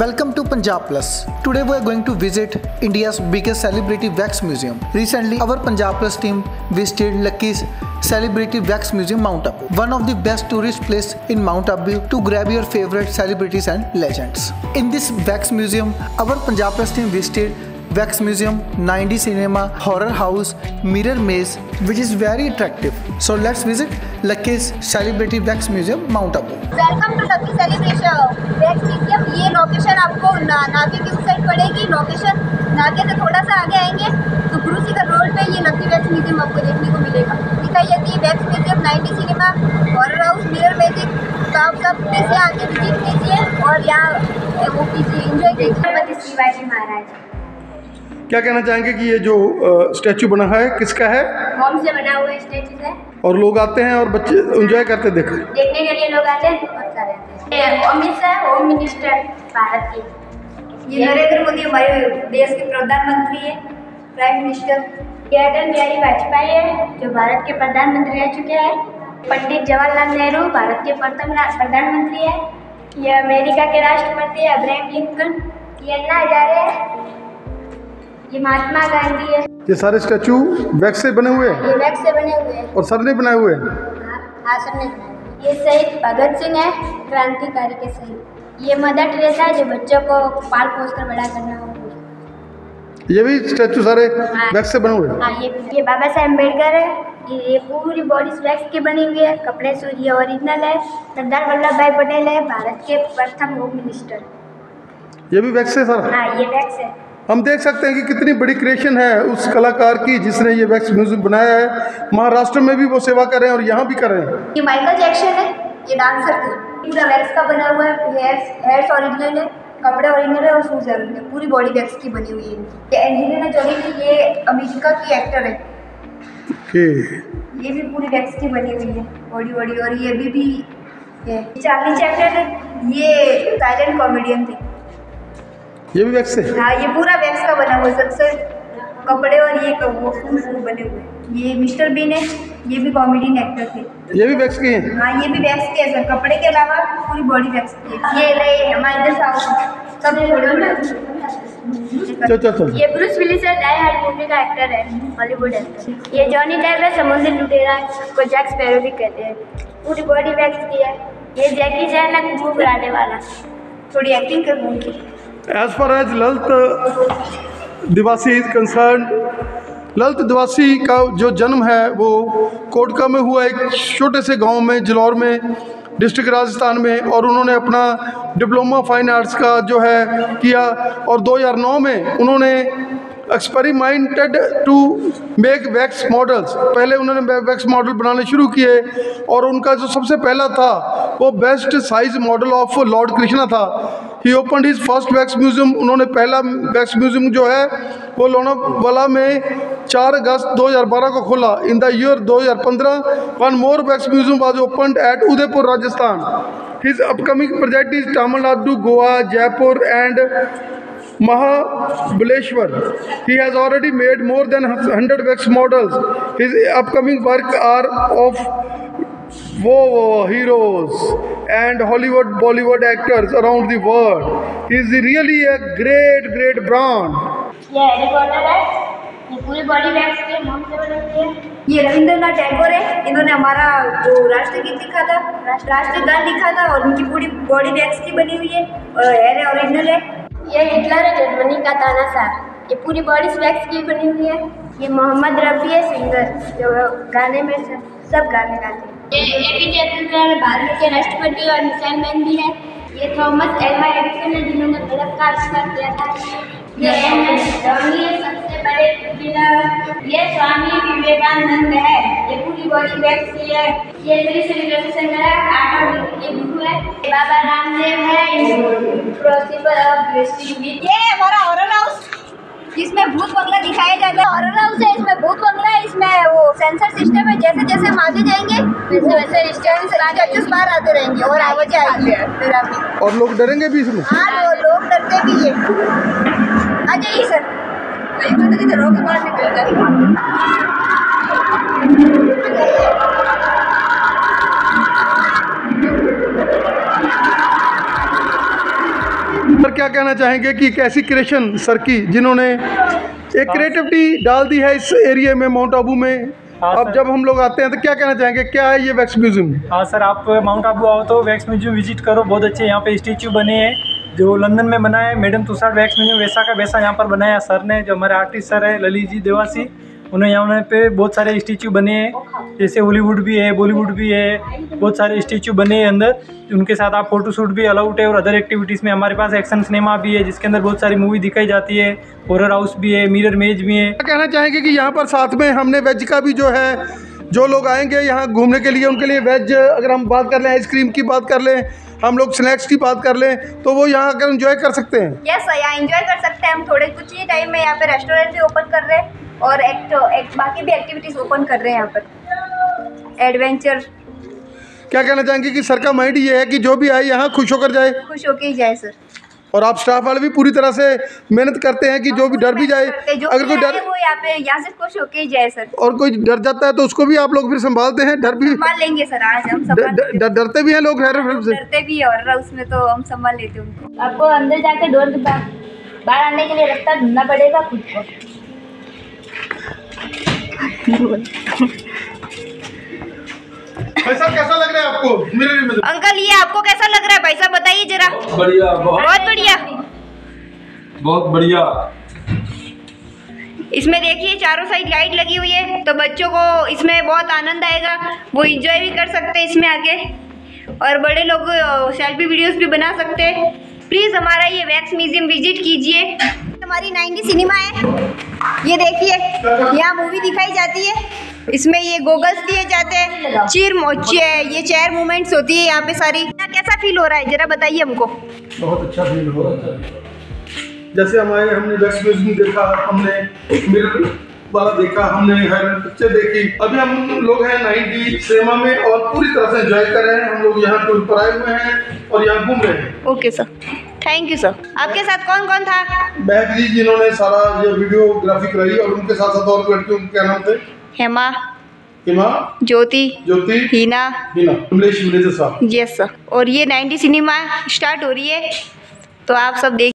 Welcome to Punjab Plus. Today we are going to visit India's biggest celebrity wax museum. Recently, our Punjab Plus team visited Lucky's Celebrity Wax Museum Mount Abu, one of the best tourist places in Mount Abu to grab your favorite celebrities and legends. In this wax museum, our Punjab Plus team visited Wax Museum, 90 Cinema, Horror House, Mirror Maze, which is very attractive. So let's visit Lucky's Celebrity Wax Museum Mount Abu. Welcome to Lucky Celebration. ना, नाके की उस side पड़ेगी location नाके से थोड़ा सा आगे आएँगे तो गुरुजी का रोड पे ये लकी वैक्स म्यूज़ियम आपको देखने को मिलेगा। दिखाई जाती है wax museum 90 cinema horror house mirror magic तो आप सब प्लीज़ यहाँ आके विज़िट कीजिए और यहाँ वो कीजिए एंजॉय कीजिए। शिवाजी महाराज। क्या कहना चाहेंगे कि ये जो स्टैचू बना है किसका है? होम से बना हुआ स्टेचू है। और लोग आते हैं और बच्चे एंजॉय करते देखा देखने के लिए लोग आते हैं बहुत सारे आते हैं। अमित शाह होम मिनिस्टर भारत की। ये नरेंद्र मोदी हमारे देश के प्रधानमंत्री है प्राइम मिनिस्टर ये अटल बिहारी वाजपेयी है जो भारत के प्रधानमंत्री रह चुके हैं। पंडित जवाहरलाल नेहरू भारत के प्रथम प्रधानमंत्री है। ये अमेरिका के राष्ट्रपति है अब्राहम लिंकन। ये अन्ना हजारे है। ये महात्मा गांधी है। ये सारे स्टैचू वैक्स से बने हुए हैं? ये वैक्स से बने हुए हैं। और सर ने बनाए हुए हैं? हाँ सर ने ये शहीद भगत सिंह है क्रांतिकारी के शहीद। ये मदर टेरेसा है जो बच्चों को पाल पोस कर बड़ा करना हो। ये भी स्टैचू सारे वैक्स से बने हुए हैं? हाँ ये ये बाबा साहेब अंबेडकर है। ये पूरी बॉडी वैक्स की बनी हुई है। कपड़े सूर्य ओरिजिनल है। सरदार वल्लभ भाई पटेल है भारत के प्रथम होम मिनिस्टर ये भी वैक्स से सारा? हाँ ये वैक्स है। हम देख सकते हैं कि कितनी बड़ी क्रिएशन है उस कलाकार की जिसने ये वैक्स म्यूज़िक बनाया है। महाराष्ट्र में भी वो सेवा कर रहे हैं और यहाँ भी कर रहे हैं। ये माइकल जैक्सन है ये डांसर थे। पूरा वैक्स का बना हुआ है हेयर्स हेयर्स ओरिजिनल है कपड़े ओरिजिनल है और शूज़ है। पूरी बॉडी वैक्स की बनी हुई है ये एंजेलिना जोली थी ये अमेरिका की एक्टर है। कि? ये भी पूरी वैक्स की बनी हुई है बॉडी बॉडी और ये भी भी है। चार्ली चैपलिन ये साइलेंट कॉमेडियन थे। ये भी वैक्स से हाँ ये पूरा वैक्स का बना हुआ है सबसे कपड़े और ये वो वो बने हुए हैं। ये मिस्टर बीन है ये भी कॉमेडियन एक्टर थे। ये भी वैक्स के हैं? हाँ ये भी वैक्स के है सर। कपड़े के अलावा पूरी बॉडी वैक्स की है। ये रहे हमारे इधर साउथ सब छोटे चल चल चल। ये ब्रूस विलिस है डाई हार्ड मूवी का एक्टर है हॉलीवुड एक्टर ये जॉनी डेप है समुद्री लुटेरा को जैक स्पैरो भी कहते हैं। पूरी बॉडी वैक्स की है। ये जैकी चैन है खुशबू बनाने वाला। थोड़ी एक्टिंग कर उनकी as far as Lalit Diwasi is concern Lalit Diwasi का जो जन्म है, वो कोटका में हुआ एक छोटे से गाँव में, जलौर में डिस्ट्रिक्ट राजस्थान में, और उन्होंने अपना डिप्लोमा फाइन आर्ट्स का जो है किया, और 2009 में उन्होंने experimented to make wax models पहले उन्होंने वैक्स मॉडल बनाने शुरू किए, और उनका जो सबसे पहला था, वो best size model of lord Krishna था। He open his first wax museum उन्होंने पहला वैक्स म्यूज़ियम जो है, वो लोनावाला में 4 अगस्त 2012 को खोला in the year 2015 one more wax museum was opened at Udaipur Rajasthan his upcoming project is Tamil Nadu Goa Jaipur and Mahabaleshwar. He has already made more than 100 wax models. His upcoming work are of war heroes and Hollywood, Bollywood actors around the world. He is really a great, great brand. ये Harry Potter है ये पूरी body wax की मोम से बनी हुई है ये रविंद्रनाथ टैगोर है। इन्होंने हमारा जो राष्ट्रगीत लिखा था राष्ट्रीय गान लिखा था और उनकी पूरी बॉडी वैक्स की बनी हुई है। और हेयर ओरिजिनल है। ये हिटलर है जर्मनी का तानाशाह ये पूरी बॉडी वैक्स की बनी हुई है। ये मोहम्मद रफ़ी है सिंगर जो गाने में सब सब गाने गाते हैं। भारत के राष्ट्रपति और मिसाइल मैन भी है। ये थॉमस एल्वा एडिसन है जिन्होंने बल्ब का आविष्कार किया था। ये धोनी सबसे बड़े ये स्वामी विवेकानंद है। ये पूरी बॉडी वैक्स की है। ये श्री श्री रविशंकर है। ये गुरु है। बाबा रामदेव है। प्रोसिबल ऑफ़ ये हमारा हॉरर हाउस जिसमें भूत बंगला दिखाया जाता है हॉरर हाउस है इसमें भूत बंगला है इसमें वो सेंसर सिस्टम है जैसे जैसे हम आगे जाएँगे वैसे वैसे डिस्टेंस जजेस बाहर आते रहेंगे और आवाज़ें आएँगी डरावनी और लोग डरेंगे भी इसमें? हाँ लोग डरते भी है। आ जाइए सर। तो एक तो किधर रोके बाहर निकलता है सर क्या कहना चाहेंगे कि एक ऐसी क्रिएशन सर की जिन्होंने एक क्रिएटिविटी डाल दी है इस एरिया में माउंट आबू में? हाँ, अब जब हम लोग आते हैं तो क्या कहना चाहेंगे? क्या है ये वैक्स म्यूज़ियम हाँ सर आप माउंट आबू आओ तो वैक्स म्यूज़ियम विज़िट करो बहुत अच्छे यहाँ पे स्टेचू बने हैं जो लंदन में बना है। मैडम तुषार वैक्स म्यूज़ियम वैसा का वैसा यहाँ पर बनाया सर ने जो हमारे आर्टिस्ट सर है ललित जी देवासी उन्हें यहाँ पे बहुत सारे स्टेचू बने हैं। जैसे हॉलीवुड भी है बॉलीवुड भी है बहुत सारे स्टेचू बने हैं अंदर। उनके साथ आप फोटोशूट भी अलाउड है और अदर एक्टिविटीज़ में हमारे पास एक्शन सिनेमा भी है जिसके अंदर बहुत सारी मूवी दिखाई जाती है। हॉरर हाउस भी है मिरर मेज भी है। कहना चाहेंगे कि यहाँ पर साथ में हमने वेज का भी जो है जो लोग आएँगे यहाँ घूमने के लिए उनके लिए वेज अगर हम बात कर लें आइसक्रीम की बात कर लें हम लोग स्नैक्स की बात कर लें तो वो यहाँ आकर एंजॉय कर सकते हैं। यस सर यहाँ एंजॉय कर सकते हैं। हम थोड़े कुछ ही टाइम में यहाँ पे रेस्टोरेंट भी ओपन कर रहे हैं। और एक, एक बाकी भी एक्टिविटीज़ ओपन कर रहे हैं यहाँ पर। एडवेंचर क्या कहना चाहेंगे कि सर का माइंड ये है कि जो भी आए यहाँ खुश होकर जाए? खुश होके ही जाए सर और आप स्टाफ वाले भी पूरी तरह से मेहनत करते हैं कि जो भी डर भी जाए अगर कोई डर वो यहाँ पे यहाँ से खुश होके ही जाए सर और कोई डर जाता है तो उसको भी आप लोग फिर संभालते हैं डर भी संभाल लेंगे सर आज हम ड- संभाल ड- ड- डरते भी हैं लोग से। डरते भी है और उसमें तो हम संभाल लेते हैं आपको अंदर जाके डोर बाहर आने के लिए रास्ता ढूंढना पड़ेगा खुद को। भाई साहब कैसा लग रहा है आपको? मेरे में अंकल ये आपको कैसा लग रहा है? भाई साहब बताइए जरा। बढ़िया बहुत बढ़िया। बहुत बढ़िया। इसमें देखिए चारों साइड लाइट लगी हुई है तो बच्चों को इसमें बहुत आनंद आएगा। वो इंजॉय भी कर सकते हैं इसमें आके। और बड़े लोग सेल्फी वीडियोस भी बना सकते हैं। प्लीज़ हमारा ये वैक्स म्यूज़ियम विज़िट कीजिए। हमारी नाइनटी सिनेमा है। ये देखिए यहाँ मूवी दिखाई जाती है। इसमें ये गोगल्स दिए जाते हैं। चीर चे- ये चेयर मूवमेंट्स होती है यहाँ पे सारी। कैसा फील हो रहा है? जरा बताइए हमको। बहुत अच्छा फील हो रहा है जैसे हमारे हमने म्यूज़ियम देखा हमने मिरर वाला देखा हमने पिक्चर देखी। अभी हम लोग हैं नाइनटी सिनेमा में और पूरी तरह से एंजॉय कर रहे हैं। हम लोग यहाँ टूर पर आए हुए हैं और यहाँ घूम रहे हैं। Okay sir thank you sir आपके साथ कौन कौन था? महक जी जिन्होंने सारा ये वीडियोग्राफी कराई और उनके साथ साथ और लड़कियों उनके क्या नाम थे? हेमा। हेमा। ज्योति। ज्योति। हीना। हीना। कमलेश विलेजर साहब। यस सर और ये 90 सिनेमा स्टार्ट हो रही है तो आप सब देख